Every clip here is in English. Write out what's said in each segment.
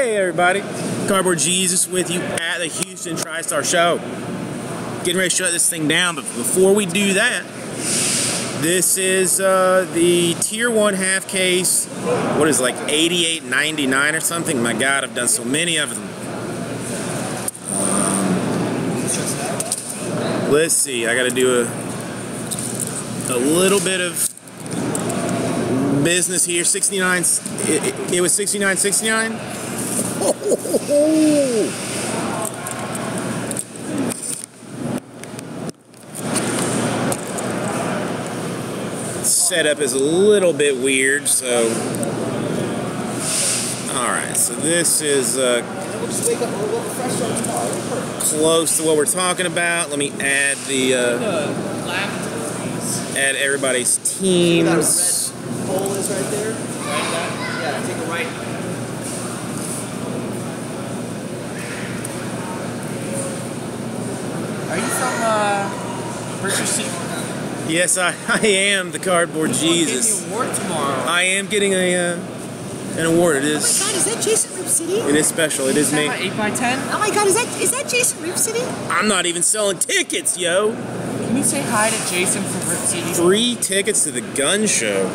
Hey, everybody. Cardboard Jesus with you at the Houston TriStar Show. Getting ready to shut this thing down, but before we do that, this is uh, the Tier 1 half case. What is it, like 88.99 or something? My God, I've done so many of them. Let's see, I gotta do a, a little bit of business here. 69, it, it, it was 69.69? Setup is a little bit weird, so. Alright, so this is uh, close to what we're talking about. Let me add the uh, add everybody's teams. pole is right there. Right that? Yeah, take a right. Are you from uh, Berkshire City? Yes, I, I am the cardboard Jesus. Getting the award tomorrow. I am getting a uh, an award. It is. Oh my god, is that Jason Rip City? it is special. It is me. Eight by ten. Oh my god, is that is that Jason Rip City? I'm not even selling tickets, yo. Can you say hi to Jason from Rip City? Free tickets to the gun show.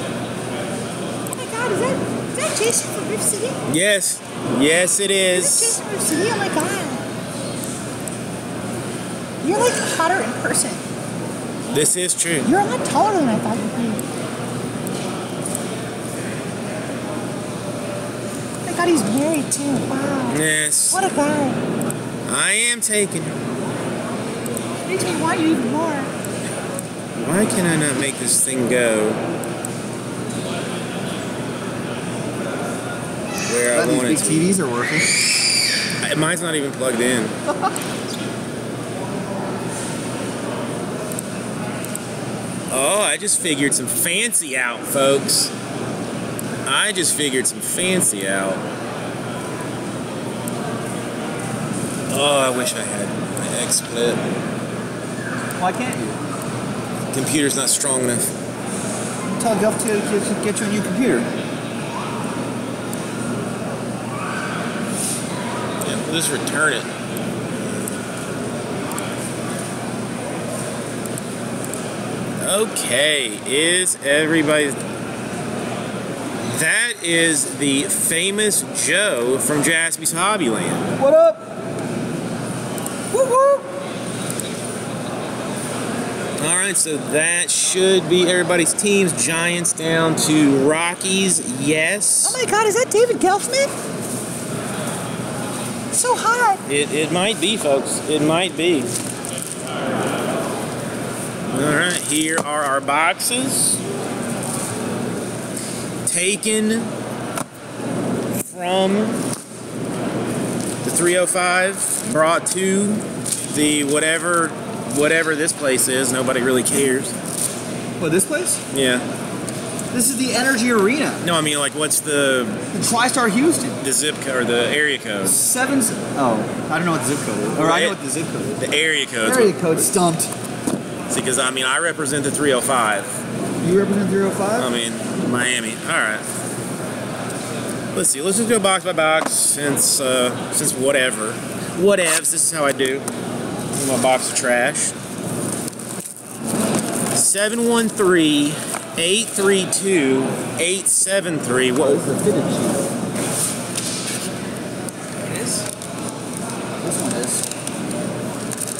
Oh my god, is that is that Jason from Rip City? Yes, yes, it Is is. that Jason from Rip City? Oh my god. You're like hotter in person. This is true. You're a lot taller than I thought you'd be. Oh my god, he's married too. Wow. Yes, What a guy. I am taken. Makes me want you even more. Why can I not make this thing go where I Glad want it these big TVs are working. I- uh, Mine's not even plugged in. Oh, I just figured some fancy out, folks. I just figured some fancy out. Oh, I wish I had my XSplit. Why can't you? Computer's not strong enough. Tell to, to, to get you a new computer. We'll just return it. Okay, is everybody. That is the famous Joe from Jaspy's Hobbyland. What up? Woo woo! All right, so that should be everybody's teams. Giants down to Rockies. Yes. Oh my god, is that David Gelfman? So hot. It, it might be, folks. It might be. All right, here are our boxes. Taken from the 305, brought to the whatever whatever this place is. Nobody really cares. What, this place? Yeah. This is the NRG Arena. No, I mean like what's the The TriStar Houston. the zip code or the area code? Seven. Oh, I don't know what the zip code is. Or I know what the zip code is. The area code. Area code stumped. See, because I mean I represent the 305. You represent 305? I mean, Miami. All right. Let's see. Let's just go box by box since uh, since whatever, whatevs. This is how I do. My box of trash. 713-832-873. Oh, What? this is a fitted sheet. It is. This one is.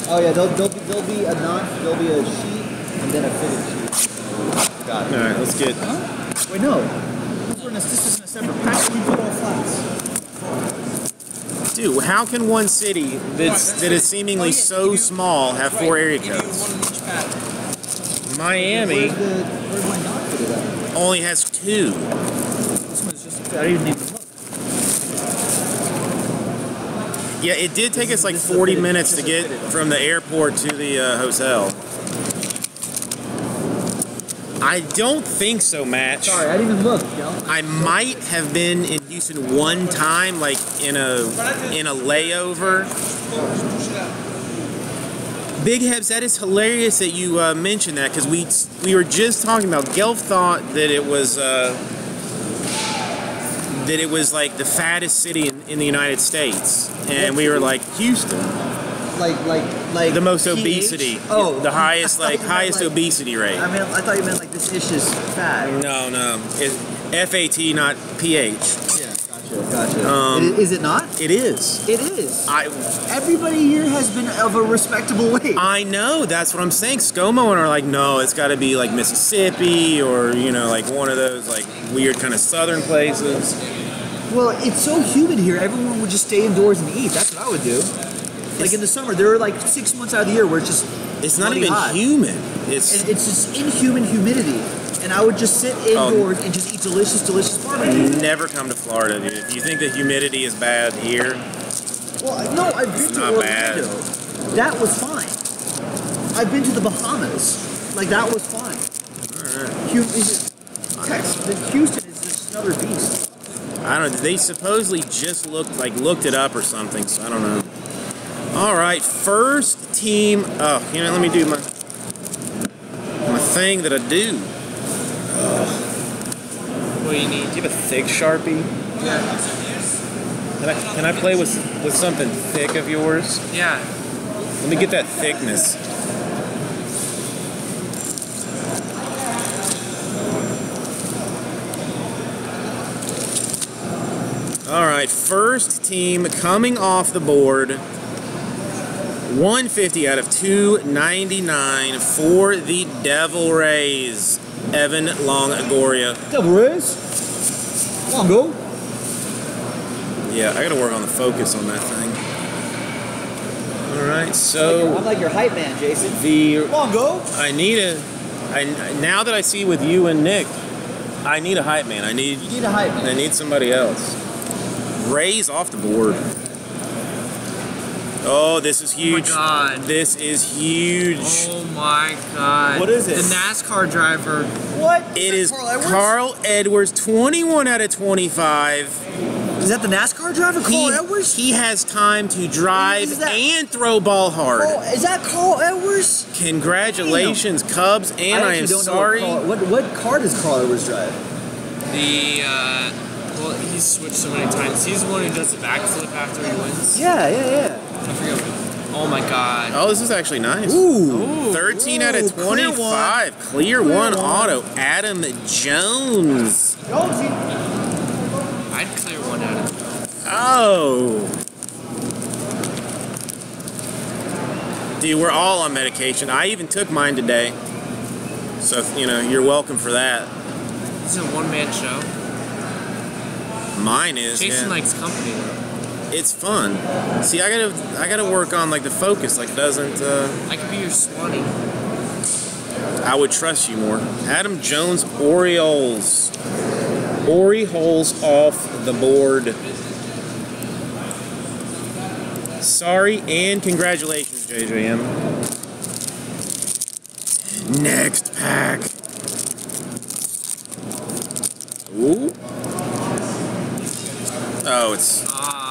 Oh yeah, there'll, there'll, be, there'll be a non, there'll be a sheet and then a fitted sheet. Got it. right. Let's get. Wait, no. This, is, in a separate pack. We put all flats. Dude, how can one city that's that is seemingly oh, so small have four area codes? one in each pack. Miami Where's, the, where's my not fitted at? Only has two. This one's just. I didn't even look. Yeah, it did take us like This is a 40 minutes to this is a get from the airport to the uh, hotel. I don't think so, Match. Sorry, I didn't even look. I might have been in Houston one time, like in a in a layover. Big Hebs, that is hilarious that you uh, mentioned that because we we were just talking about Gelf thought that it was uh, that it was like the fattest city in, in the United States, and we were like Houston, Like like like the most PH? obesity, Oh, the highest like highest like- obesity rate. I mean, I thought you meant like this ish is fat. No, no, it's FAT, not PH. Yeah, gotcha, gotcha. Um, It- is it not? It is. It is. I Everybody here has been of a respectable weight. I know that's what I'm saying. ScoMo and are like, no, it's got to be like Mississippi or you know like one of those like weird kind of southern places. Well, it's so humid here. Everyone would just stay indoors and eat. That's what I would do. Like in the summer, there are like six months out of the year where it's just It's not even hot. humid. It's And it's just inhuman humidity. And I would just sit indoors and just eat delicious, delicious barbecue. Never come to Florida, dude. If you think the humidity is bad here, Well, no, I've been to Orlando. That was fine. I've been to the Bahamas. Like that was fine. Hu- is it- Houston is just another beast. I don't know. They supposedly just looked like looked it up or something, so I don't know. All right, first team. Oh, you know, let me do my my thing that I do. What do you need? Do you have a thick sharpie? Yeah. Can I, can I play with with something thick of yours? Yeah. Let me get that thickness. All right, first team coming off the board. 150 out of 299 for the Devil Rays. Evan Longoria. Double raise. Longo. Yeah, I gotta work on the focus on that thing. All right, so I'm like your hype man, Jason. the Longo. I need a. I now that I see with you and Nick, I need a hype man. I need You need a hype man. I need somebody else. Rays off the board. Oh, this is huge. God. This is huge. Oh my god. What is it? The NASCAR driver. What? It is Carl Edwards? Carl Edwards, 21 out of 25. Is that the NASCAR driver, Carl He, Edwards? he has time to drive that- and throw ball hard. Carl, is that Carl Edwards? Congratulations, Cubs, and I, actually am don't sorry. Know what, Carl, what what car does Carl Edwards drive? The uh well he's switched so many times. He's the one who does the backflip after he wins. Yeah, yeah, yeah. I forget Oh my god. Oh, this is actually nice. Ooh. 13 out Ooh, of clear 25. Clear, Clear one one. auto. Adam Jones. I'd clear one out of Oh. Dude, we're all on medication. I even took mine today. So, you know, you're welcome for that. This is a one man show. Mine is. Jason yeah. likes company though. It's fun. See, I gotta, I gotta work on like the focus. Like, doesn't. Uh, I could be your Swanee. I would trust you more. Adam Jones, Orioles. Orioles off the board. Sorry and congratulations, JJM. Next pack. Ooh. Oh, it's.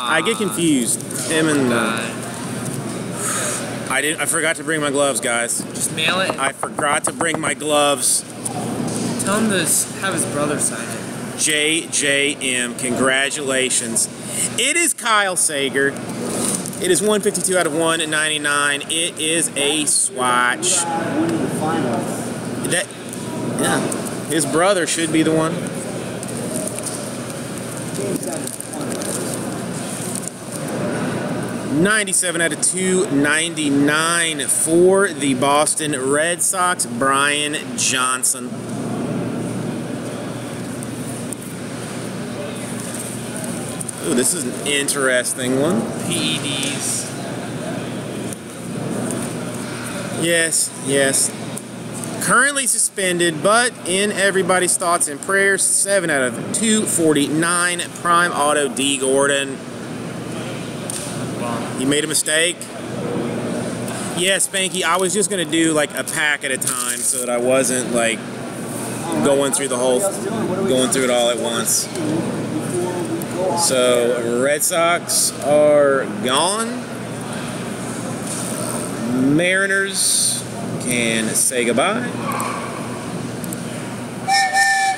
I get confused. Him and. Uh, I did. I forgot to bring my gloves, guys. Just mail it. I forgot to bring my gloves. Tell him to have his brother sign it. JJM, congratulations. It is Kyle Seager. It is 152 out of 199. It is a swatch. One the finals. That, yeah. His brother should be the one. Game seven. finals. 97 out of 299 for the Boston Red Sox, Brian Johnson. Ooh, this is an interesting one. PEDs. Yes, yes. Currently suspended, but in everybody's thoughts and prayers, 7 out of 249. Prime Auto D. Gordon. You made a mistake? Yeah, Spanky, I was just going to do like a pack at a time so that I wasn't like going through the whole, going through it all at once. So, Red Sox are gone. Mariners can say goodbye.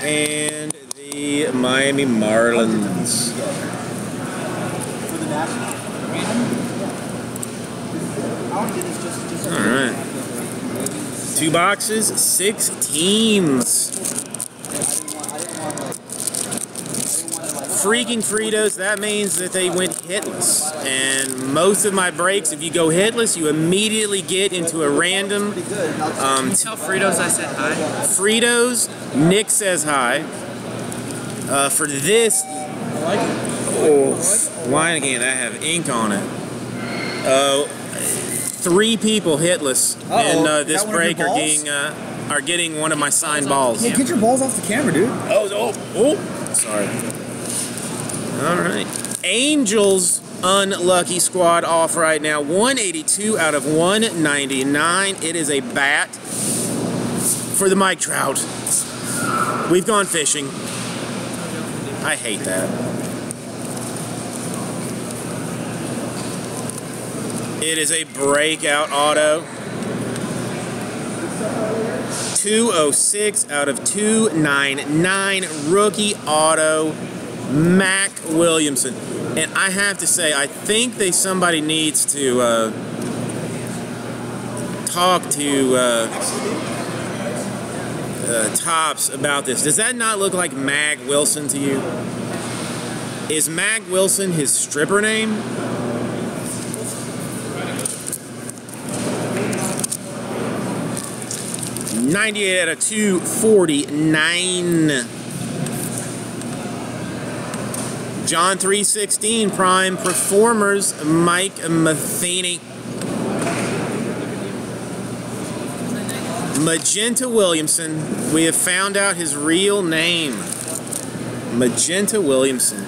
And the Miami Marlins. For the national. I want to do this just, just. All right. Two boxes, six teams. Freaking Fritos, that means that they went hitless. And most of my breaks, if you go hitless, you immediately get into a random Pretty good. Now, um, Tell Fritos I said hi. Fritos. Nick says hi. Uh, for this, oh, wine again. I have ink on it. Uh, three people hitless Uh-oh, in uh, this that one of your break are getting uh, are getting one of my signed balls. yeah, get your balls off the camera, dude. Oh, oh, oh, sorry. All right. Angels unlucky squad off right now. 182 out of 199. It is a bat for the Mike Trout. We've gone fishing. I hate that. It is a breakout auto. 206 out of 299 rookie auto Mac Williamson. And I have to say, I think they somebody needs to uh, talk to uh, uh, Topps about this. Does that not look like Mag Wilson to you? Is Mag Wilson his stripper name? Ninety-eight out of two forty-nine. John 316 Prime Performers Mike Matheny. Magenta Williamson. We have found out his real name. Magenta Williamson.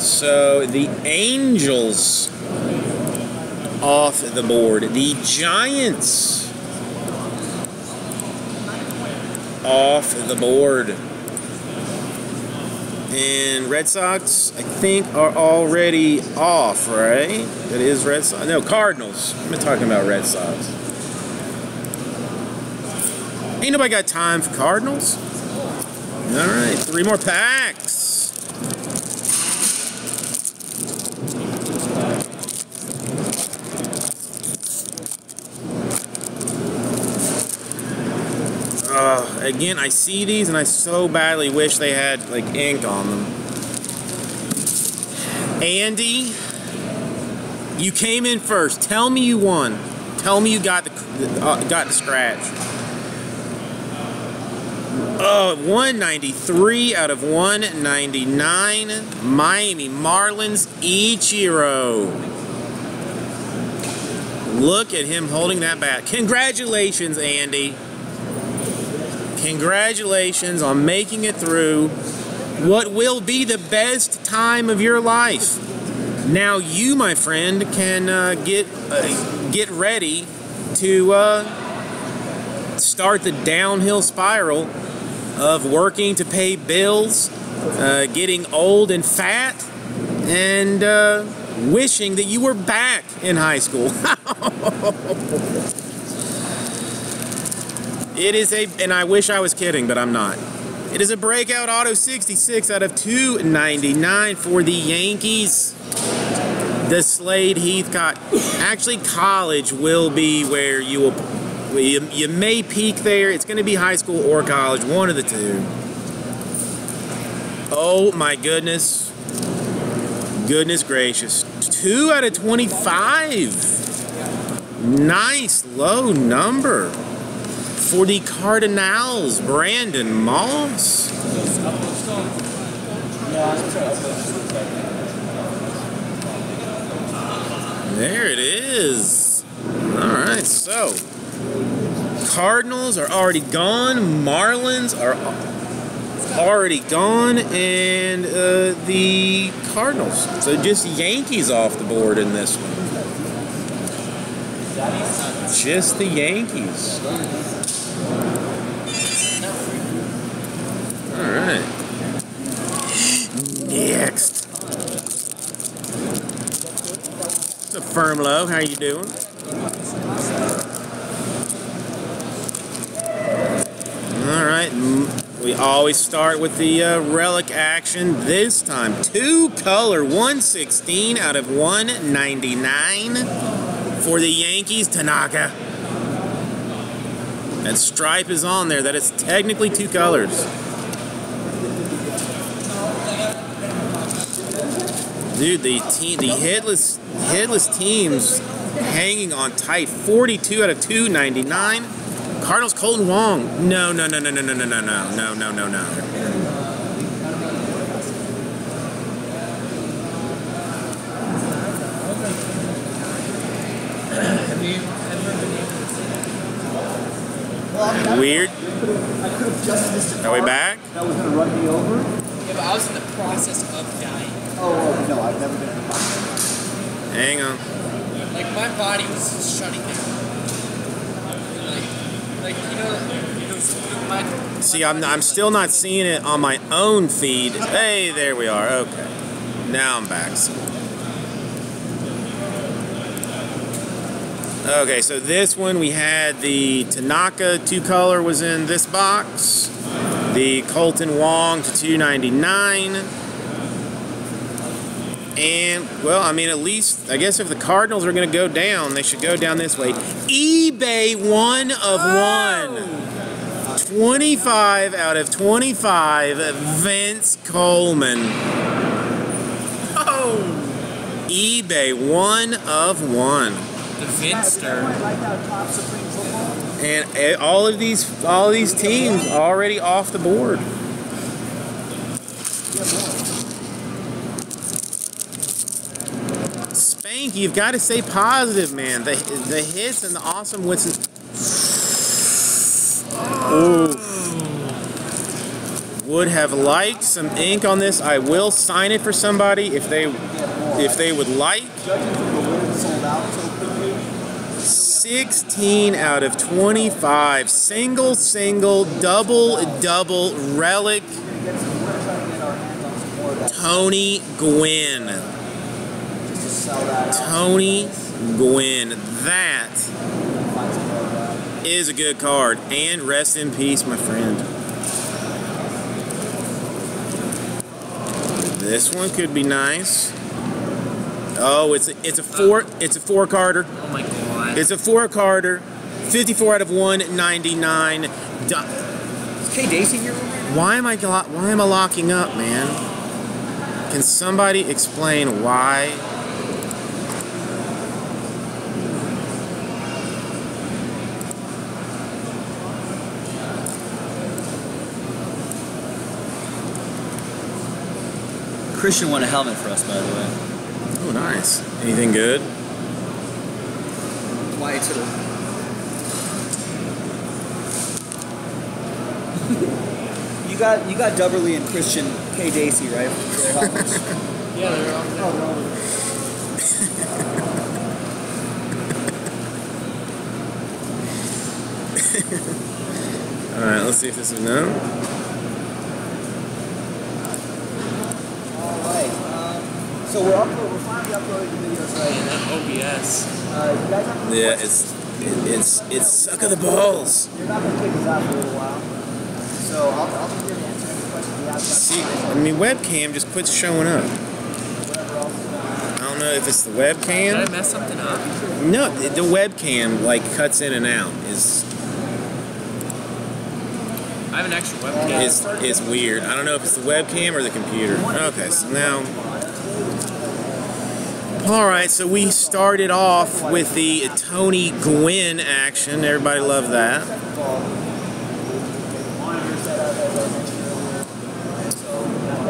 So the Angels off the board. The Giants off the board. And Red Sox, I think, are already off, right? That is Red Sox. No, Cardinals. I'm talking about Red Sox. Ain't nobody got time for Cardinals. All right, three more packs. Uh, again, I see these and I so badly wish they had like ink on them. Andy, you came in first. Tell me you won. Tell me you got the uh, got the scratch. Uh, 193 out of 199. Miami Marlins Ichiro. Look at him holding that bat. Congratulations, Andy. Congratulations on making it through what will be the best time of your life. Now you, my friend, can uh, get uh, get ready to uh, start the downhill spiral of working to pay bills, uh, getting old and fat, and uh, wishing that you were back in high school. It is a, and I wish I was kidding, but I'm not. It is a breakout auto 66 out of 299 for the Yankees. The Slade Heathcott. Actually, college will be where you will, you, you may peak there. It's going to be high school or college, one of the two. Oh my goodness. Goodness gracious. Two out of 25. Nice low number for the Cardinals, Brandon Moss. There it is. All right, so Cardinals are already gone. Marlins are already gone, and uh, the Cardinals. So just Yankees off the board in this one. Just the Yankees. All right. Next. a firm low. How you doing? All right. mm, We always start with the uh, relic action. This time, two color, 116 out of 199 for the Yankees. Tanaka. That stripe is on there. That is technically two colors. Dude, the team, the hitless, hitless teams hanging on tight. 42 out of 299. Cardinals Kolten Wong. No, no, no, no, no, no, no, no, no, no, no, no, no. Have you ever been Well, I mean, I, Weird. I could have just missed a Are we back? That was going to run me over. Yeah, but I was in the process of dying. Oh, oh, no, I've never been in a car. Hang on. Like my body was just shutting down. Like, like you know, it my. See, I'm, I'm still not seeing it on my own feed. Hey, there we are. Okay. Now I'm back. Okay, so this one we had the Tanaka two color was in this box. The Kolten Wong to 299. And well, I mean, at least I guess if the Cardinals are going to go down, they should go down this way. eBay one of oh! one. 25 out of 25, Vince Coleman. Oh, eBay one of one. The Vinster. And all of these all of these teams already off the board. Spank, you've got to stay positive, man. The the hits and the awesome Winston. Ooh. Would have liked some ink on this. I will sign it for somebody if they if they would like. Judging from the way it sold out so quickly, 16 out of 25. Single, single, double, double relic. Tony Gwynn. Tony Gwynn. That. is a good card. And rest in peace, my friend. This one could be nice. Oh, it's a, it's a four it's a four carder. Oh my god. It's a four carder. 54 out of 199. Du- Is Kay Daisy here? Why am I why am I locking up, man? Can somebody explain why? Christian won a helmet for us, by the way. Oh, nice. Anything good? Why to the You got you got Dubberly and Christian K. Daisy right? For their yeah, they're all oh, they're all- All right, let's see if this is no. all right. Um, so we're upload, we're finally uploading the videos right. and then OBS. Uh, you guys have any Yeah, it's it, it's it's suck of the balls. You're not gonna kick us out for a little while. So I'll, I'll be here to answer any questions you have. See, I mean, webcam just quits showing up. Whatever else is going on. I don't know if it's the Did I webcam. mess something up? No, the the webcam like cuts in and out. Is I have an extra webcam. is is weird. I don't know if it's the webcam or the computer. Okay, so now. All right, so we started off with the Tony Gwynn action. Everybody loved that.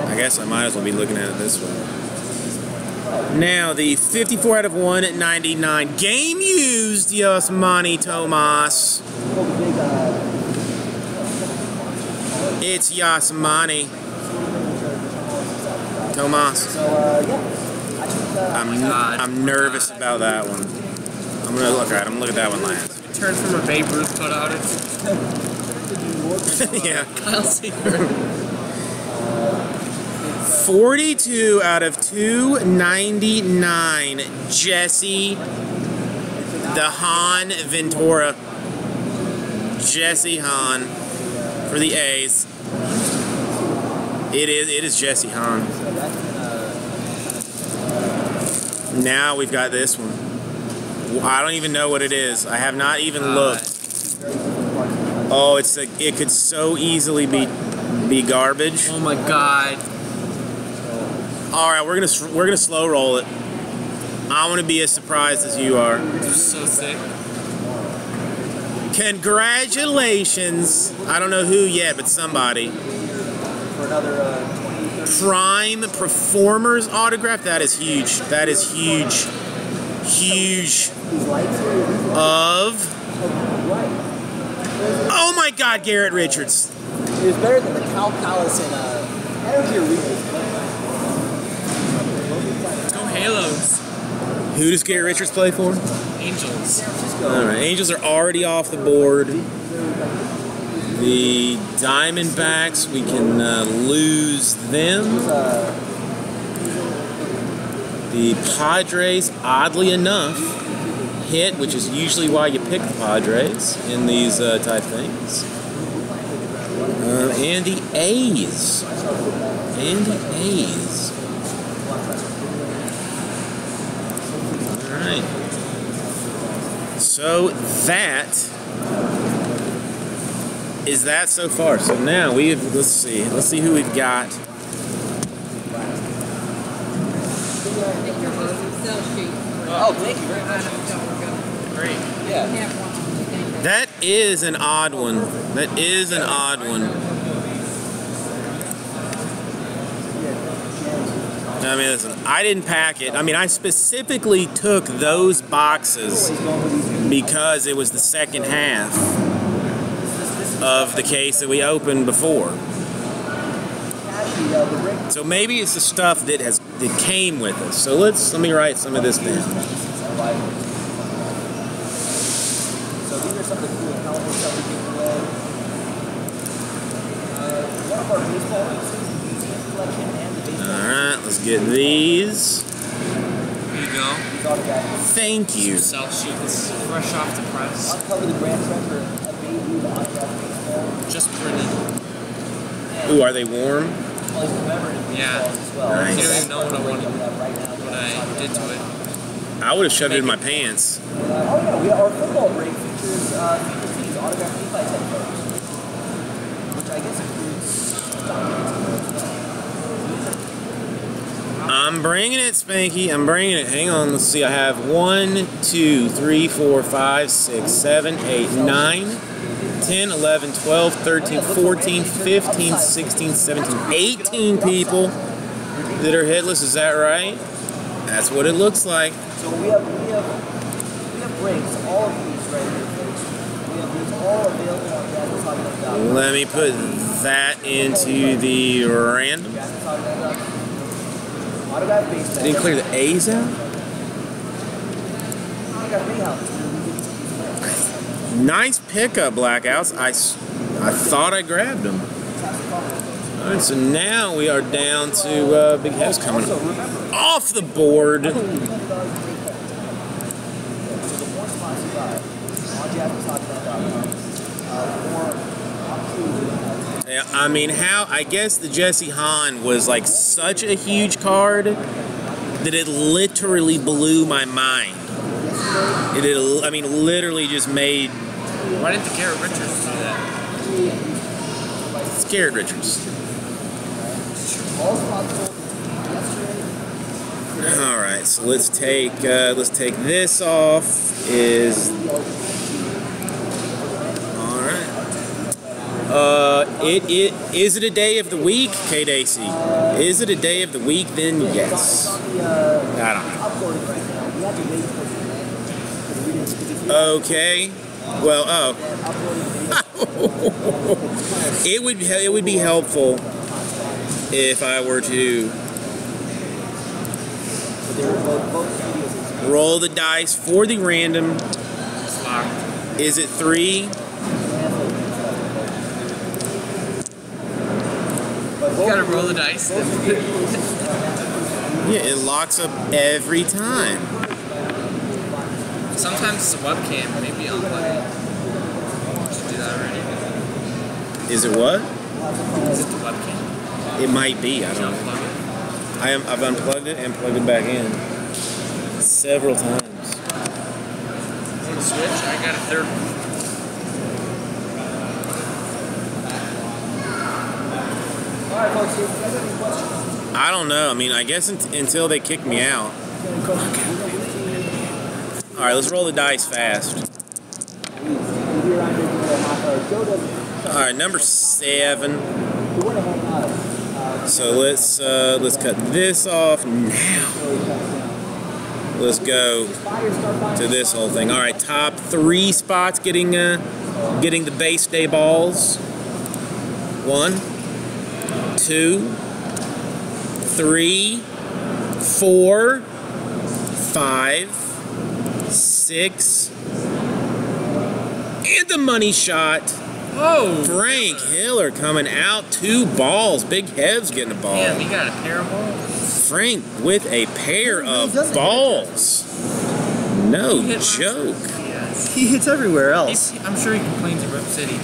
I guess I might as well be looking at it this way. Now, the 54 out of 199 game used Yasmany Tomas. It's Yasmany Tomas. I'm, God. I'm nervous about that one. I'm gonna look at. I'm gonna look at that one last. It turned from a Babe Ruth cutout yeah. Kyle Seager. 42 out of 299. Jesse the Hahn Ventura. Jesse Hahn for the A's. It is it is Jesse Hahn. Now we've got this one. I don't even know what it is. I have not even looked. Oh, it's a, it could so easily be be garbage. Oh my god. All right, we're gonna we're gonna slow roll it. I want to be as surprised as you are. So sick. Congratulations! I don't know who yet, but somebody. For another uh, 20, 30 Prime Performers autograph. That is huge. That is huge. Huge. these lights here. These lights Of oh my God, Garrett Richards. It was better than the Cow Palace in uh, Arena. Let's go Halos. Who does Garrett Richards play for? Angels. All right, Angels are already off the board. The Diamondbacks, we can uh, lose them. The Padres, oddly enough, hit, which is usually why you pick the Padres in these uh, type things. Uh, and the A's. And the A's. All right. So that is that so far. So now we have, let's see, let's see who we've got. Oh, thank you very much. Great. Yeah. That is an odd one. That is an odd one. I mean, listen, I didn't pack it. I mean, I specifically took those boxes because it was the second half of the case that we opened before. Actually, the ring So maybe it's the stuff that has that came with us. So let's let me write some of this down. So these are some of the cool helmets that we gave away. Uh, one of our baseball races, the museum collection, and the baseball All right, let's get these. Here you go. Thank you. Cell sheets. Fresh off the press. Uncover the grand treasure of Babe Ruth autographed baseball. Just printed. Ooh, are they warm? Well, he's commemorating Yeah. baseballs as well. Nice. You don't even know what I wanted. That we have right now. What I did to it. I would have shoved it in my pants. Uh, oh yeah, we our football break features uh, features autographed 8 by 10 photos, which I guess includes. I'm bringing it, Spanky. I'm bringing it. Hang on. Let's see. I have one, two, three, four, five, six, seven, eight, nine, 10, 11, 12, 13, 14, 15, 16, 17, 18 people that are hitless. Is that right? That's what it looks like. So we have we have we have all of these right here, folks. We have these all available on. Let me put that into the random. JazzysAudio.com. Autographed baseball. I didn't clear the A's out? Nice pickup, Blackouts. I, I thought I grabbed them. All right, so now we are down to uh, Big House coming off the board. Yeah, I mean, how? I guess the Jesse Hahn was like such a huge card that it literally blew my mind. It, it I mean, literally just made Why didn't the Garrett Richards do that? scared Richards. All right, so let's take uh, let's take this off. Is all right. Uh, it, it is it a day of the week, K Daisy? Is it a day of the week? Then yes. I don't know. Okay. Well, oh, uploaded the video, it would it would be helpful if I were to but they were both, both videos is roll the dice for the random. Is it three? Both gotta roll the dice. Yeah, it locks up every time. Sometimes it's a webcam. Maybe unplug it. Should do that already. Is it what? Is it the webcam? It might be. I don't know. it. I am. I've unplugged it and plugged it back in several times. Switch. I got a third one. Alright, folks, if you have any questions, I don't know. I mean, I guess until they kick me out. All right, let's roll the dice fast. All right, number seven. So let's uh, let's cut this off now. Let's go to this whole thing. All right, top three spots getting uh, getting the base day balls. One, two, three, four, five, six, and the money shot. Oh, Frank Hiller coming out, two balls. Big Hev's getting a ball. Damn, he got a pair of balls. Frank with a pair of balls. No He hit last joke. Yes. He hits everywhere else. He's, I'm sure he complains at Rip City.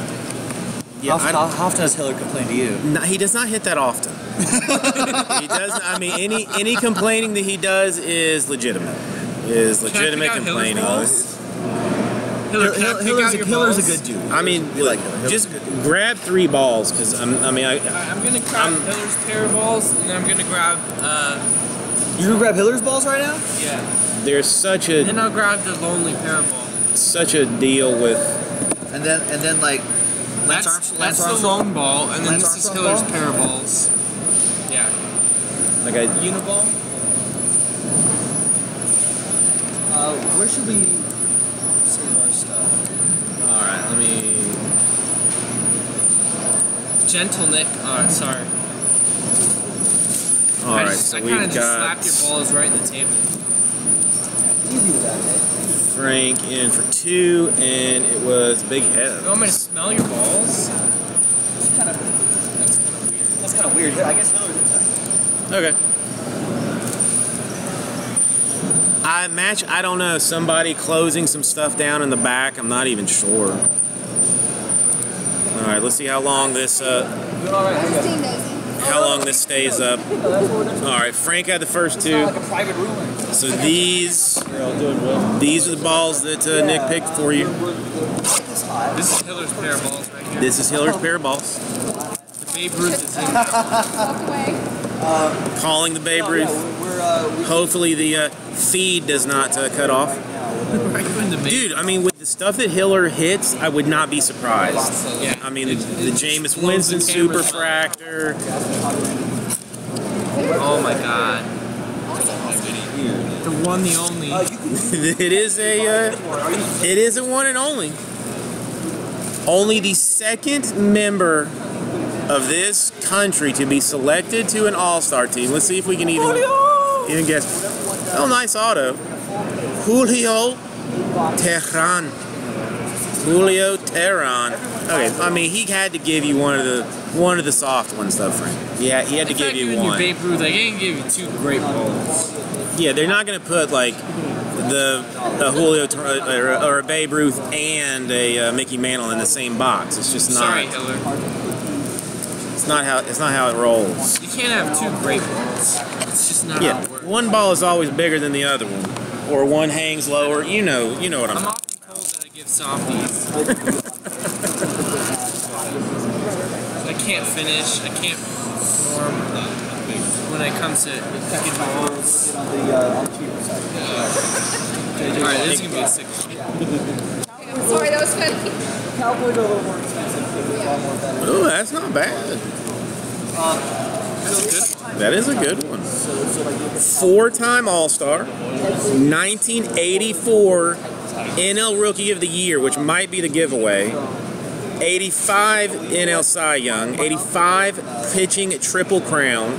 Yeah, how, I- how, how often has Hiller complain to you? No, he does not hit that often. he does. I mean, any any complaining that he does is legitimate. Is Can I pick legitimate out Hiller's complaining. balls? Hiller, can Hiller's, a, your Hiller's a good dude. I mean, We like Hiller. just grab three balls because I'm. I mean, I, I'm gonna grab I'm- Hiller's pair of balls, and then I'm gonna grab, uh, You can grab Hiller's balls right now? yeah. there's such a Then I'll grab the lonely pair of balls. such a deal with. And then and then like Lance, That's, Armstrong, that's Lance the Armstrong. long ball, and then Lance this is Hiller's ball? pair of balls. Yeah. Like a Uniball? Uh, where should we save our stuff? all right, let me. Gentle Nick. Alright, sorry. All I right, just, so I kind we've of just slapped your got balls right in the table. Easy with that, man. Frank in for two, and it was Big Head. You Hev. want me to smell your balls? That's kind of that's kind of weird. That's kind of weird. I guess Hiller's in there. Okay. I match. I don't know. Somebody closing some stuff down in the back. I'm not even sure. All right. Let's see how long this. Uh, all right. How you guys? Christine Daisy. how long this stays up. That's what we're doing. All right. Frank had the first two. like a private room. So these You're all doing well. these are the balls that uh, Nick picked for you. This is Hiller's pair of balls right here. This is Hiller's pair of balls. The Babe Ruth is in now. Walk away. Calling the Babe Ruth. Hopefully the uh, feed does not uh, cut off. Right in the Babe Dude, I mean, with the stuff that Hiller hits, I would not be surprised. Yeah. I mean, the, the Jameis Winston blows the camera Super Fractor. Oh my god. The one, the only. it is a, uh, it is a one and only. Only the second member of this country to be selected to an All-Star team. Let's see if we can even even guess. Oh, nice auto. Julio Teheran. Julio Teheran. Okay, I mean he had to give you one of the one of the soft ones though, Frank. Yeah, he had to give you one. Babe Ruth. I can't give you two great balls. Yeah, they're not going to put like the a Julio or, or a Babe Ruth and a uh, Mickey Mantle in the same box. It's just not. Sorry, Hiller. It's not how. It's not how it rolls. You can't have two great balls. It's just not how Yeah, it works. one ball is always bigger than the other one, or one hangs lower. You know. You know what I'm. I'm often told that I give softies. I can't finish. I can't perform when it comes to picking balls. On the, uh, the cheaper side. Alright, this is gonna be a sick. Sorry, that was funny. Cowboys are a little more expensive. but There's a lot more. Oh, that's not bad. That's good. That is a good one. Four-time All-Star, 1984 NL Rookie of the Year, which might be the giveaway. 85 NL Cy Young, 85 pitching Triple Crown,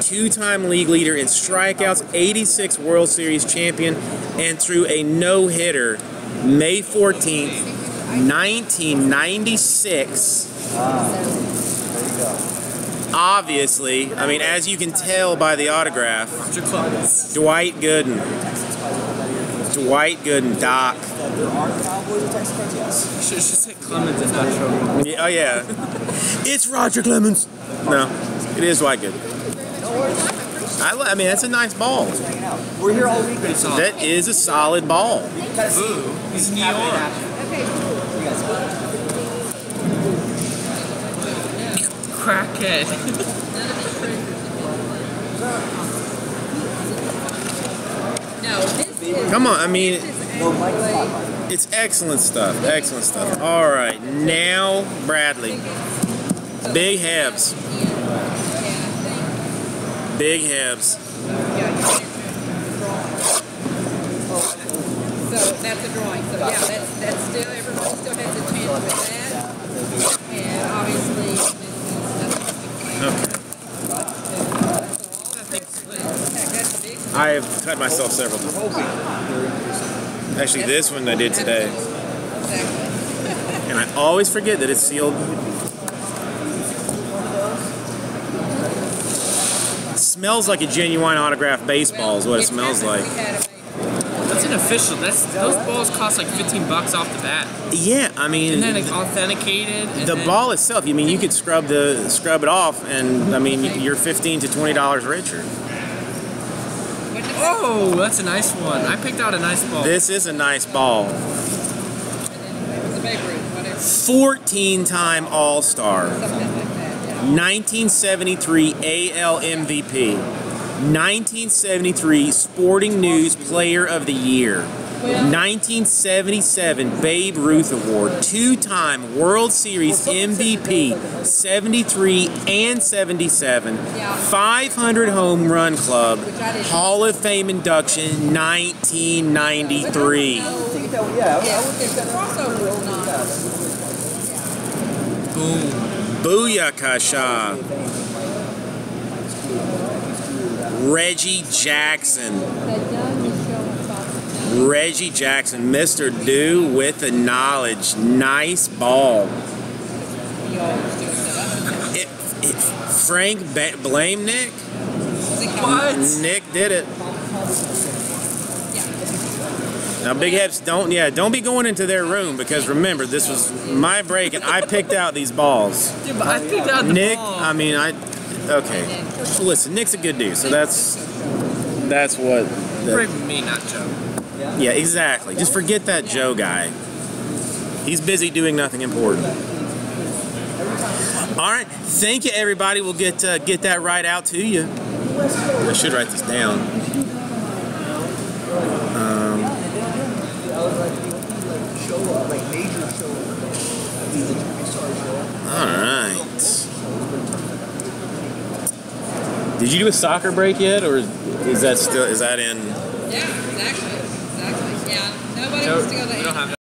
two-time league leader in strikeouts, 86 World Series champion, and threw a no-hitter May 14th, 1996 There you go. Obviously, I mean, as you can tell by the autograph, Dwight Gooden. Dwight Gooden, Doc. There are Cowboys and Texas cards, yes. Should just hit Clemens and not him. Yeah, oh yeah, it's Roger Clemens. No, it is Dwight Gooden. I, I mean, that's a nice ball. We're here all week. That is a solid ball. Kind of see Ooh, he's what's happening in neon. action. You guys. Crackhead. No, this. Come on, I mean, No, Mike Spotlight. it's excellent stuff. Excellent stuff. All right, now Bradley. Big Hebs. Big Hebs. So that's a drawing. So yeah, that's that's still everybody still has a chance with that. And obviously this is Okay. heck, that's big. I have cut myself several times. Actually, this one I did today. And I always forget that it's sealed. It smells like a genuine autographed baseball is what it smells like. We had a- That's an official. That's those balls cost like 15 bucks off the bat. Yeah, I mean, And then it's authenticated. And the then, ball itself. I mean, you could scrub the scrub it off, and I mean, you're 15 to 20 dollars richer. Oh, that's a nice one. I picked out a nice ball. This is a nice ball. The Babe Ruth, whatever. 14 time All Star. Something like that. Yeah. 1973 AL MVP. 1973 Sporting News Player of the Year. 1977 Babe Ruth Award. Two time World Series MVP. 73 and 77. 500 Home Run Club. Hall of Fame induction 1993. I think that would, yeah, I would- I Yeah, would think the crossover is not. Boom. Booyakasha. Reggie Jackson. That young is showing something. Reggie Jackson, Mr. Do with the knowledge. Nice ball. He always doing that. It, it, Frank ba- blame Nick. What? Nick did it. Now, big heads don't yeah don't be going into their room because remember this was my break and I picked out these balls. But I picked out the Nick, ball. I mean I okay. Listen, Nick's a good dude, so that's that's what. the- me, not Joe. Yeah, exactly. Just forget that Joe guy. He's busy doing nothing important. All right, thank you, everybody. We'll get uh, get that right out to you. I should write this down. Show. All right. Did you do a soccer break yet, or is that still is that in? Yeah, exactly. Yeah. Nobody Joe, wants to go to have